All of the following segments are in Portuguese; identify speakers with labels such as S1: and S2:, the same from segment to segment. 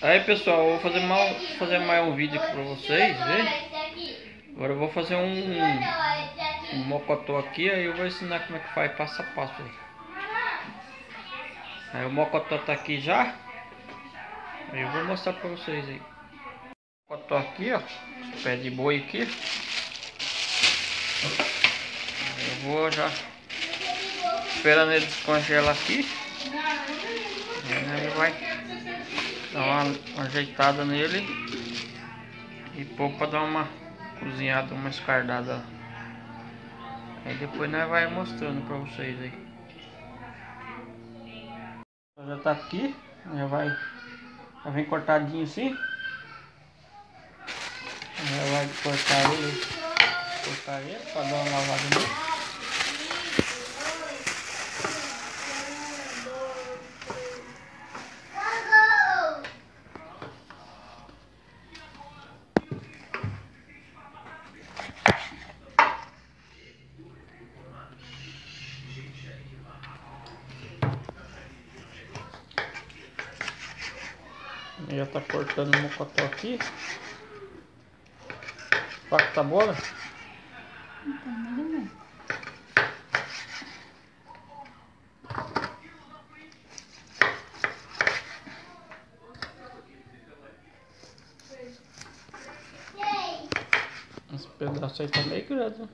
S1: Aí pessoal, eu vou fazer mais, fazer mais um vídeo aqui pra vocês, ver? Agora eu vou fazer um, um mocotó aqui, aí eu vou ensinar como é que faz passo a passo aí. Aí o mocotó tá aqui já. Aí eu vou mostrar pra vocês aí. O mocotó aqui, ó. Pé de boi aqui. Aí eu vou já esperando ele descongelar aqui. Aí vai dar uma, uma ajeitada nele e pôr para dar uma cozinhada, uma escardada. Aí depois nós vai mostrando para vocês aí. Já tá aqui, já vai, já vem cortadinho assim. Já vai cortar ele, cortar ele para dar uma lavada nele. Já tá cortando o mocotó aqui. Faca tá boa?
S2: Tá nada não.
S1: Esse pedaço aí tá meio grande. Né?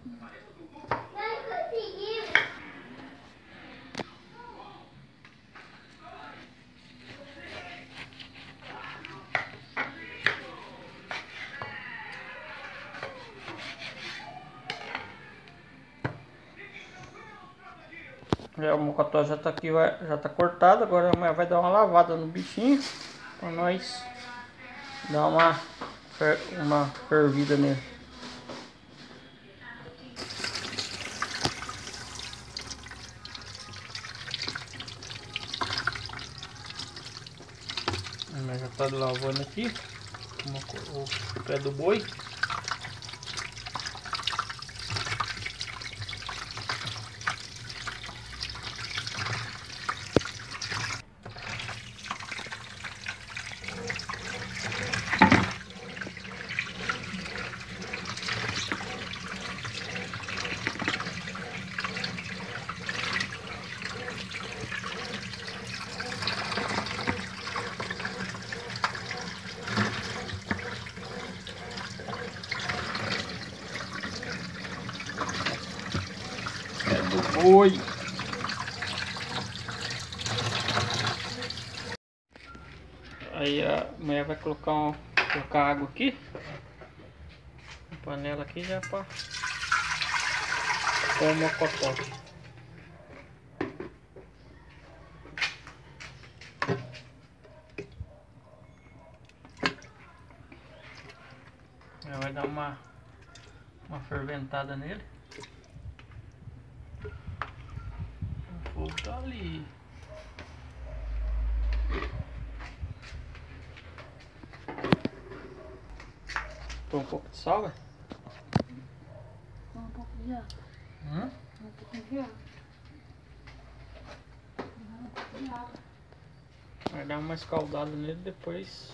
S1: Já, o mocotó já tá aqui, já tá cortado, agora a vai dar uma lavada no bichinho para nós dar uma, uma fervida nele. já tá lavando aqui o pé do boi. Aí a mulher vai colocar, um, colocar água aqui. A panela aqui já para pôr o mocotó. vai dar uma, uma ferventada nele. fogo tá ali. Põe um pouco de sal, velho?
S2: Põe um pouco de água.
S1: Hum?
S2: Um pouco de água. Um pouco de água.
S1: Vai dar uma escaldada nele, depois,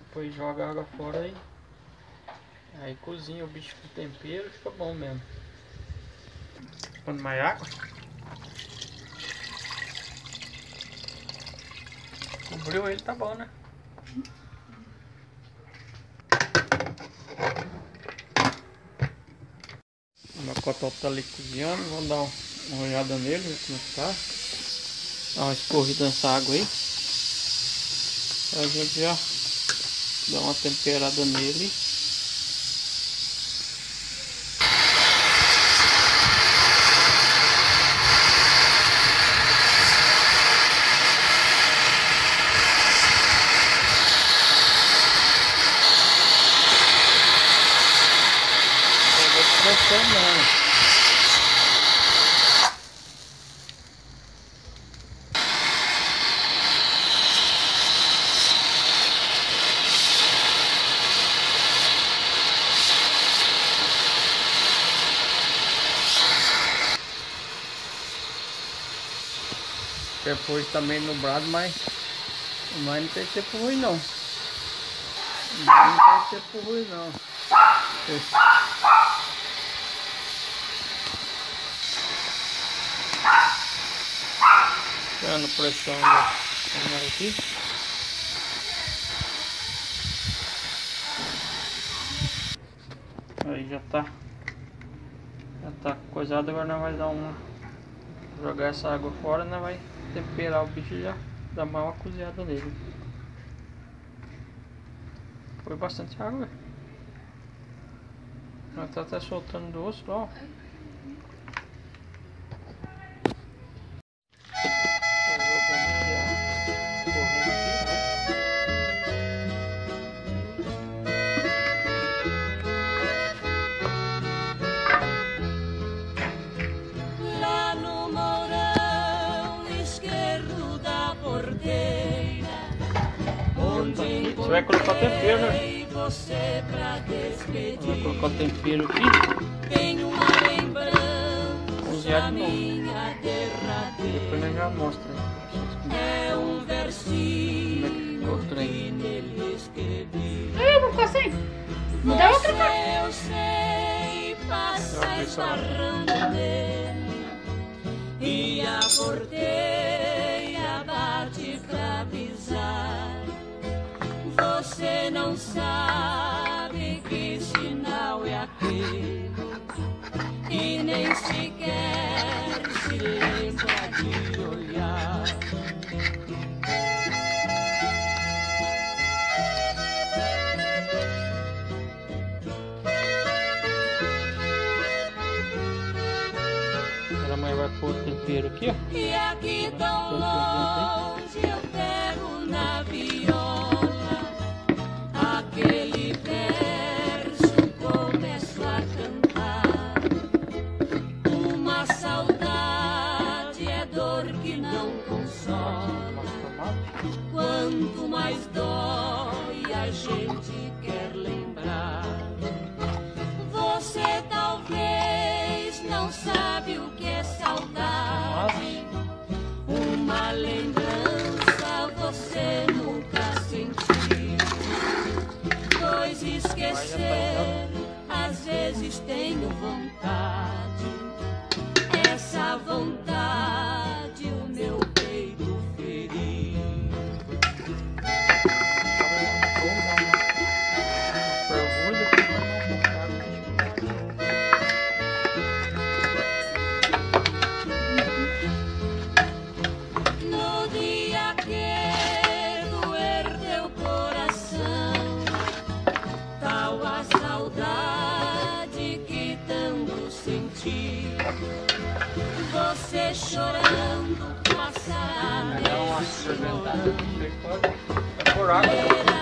S1: depois joga a água fora e aí cozinha o bicho com tempero, fica bom mesmo. Põe mais água. Cobriu ele, tá bom, né? O macotó tá ali cozinhando, vamos dar uma olhada nele, ver como é tá. Dá uma escorrida nessa água aí. A gente já dá uma temperada nele. Semana. Depois também nublado, mas, mas não tem tempo ruim não. Não ser por ruim não. Dando pressão aqui. Aí já tá. Já tá coisado, agora nós vai dar uma. Jogar essa água fora, nós vai temperar o bicho já dar uma cozinhada nele. Foi bastante água. Ela tá até soltando do osso, ó. Você vai colocar tempero, né?
S3: encontrei você pra
S1: Vai
S3: despedir.
S1: colocar o tempero aqui.
S3: Tenho uma lembrança
S1: Cozinhar de novo.
S3: minha derradeira.
S1: Depois nós já mostra
S3: É um
S1: como é que
S3: versículo
S1: ficou o
S3: que
S1: trem.
S3: nele escrevi.
S2: Ai, vou ficar sem. Me dá outra cor.
S3: Você, eu sei, passa
S1: Não,
S3: nele E a Você não sabe que sinal é aquele. E nem sequer se lembra de olhar.
S1: Agora a mãe vai pôr o tempero aqui, ó.
S3: E aqui tão longe eu que não consola. Quanto mais dói, Você chorando passará
S1: não. É por água,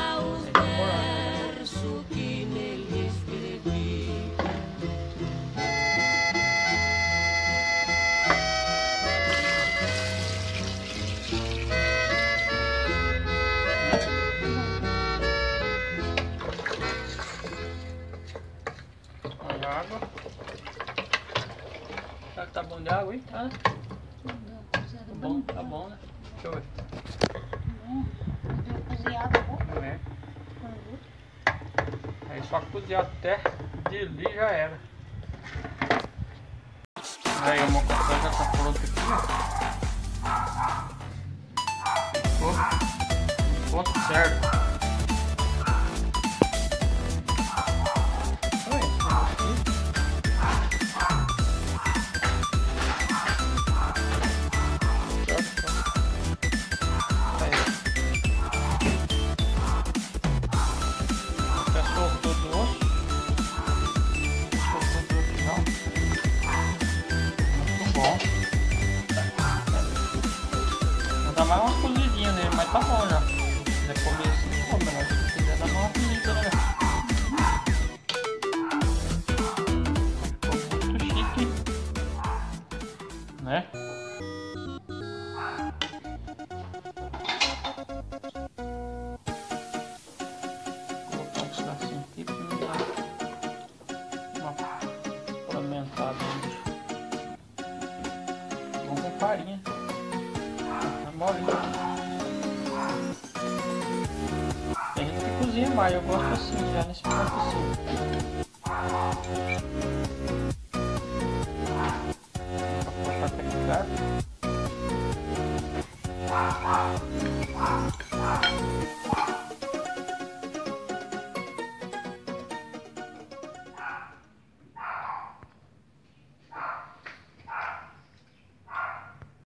S1: Aí só cozinhar até de ali já era. Aí o mocotó já tá pronto aqui, ó. Ficou ponto certo. Dar mais uma cozidinha nele, mas tá bom já. Se quiser comer assim, come, mas se quiser dar uma cozida, né? Ficou muito chique. Né? Vou Mais, eu gosto assim, já nesse ponto assim.